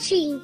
sim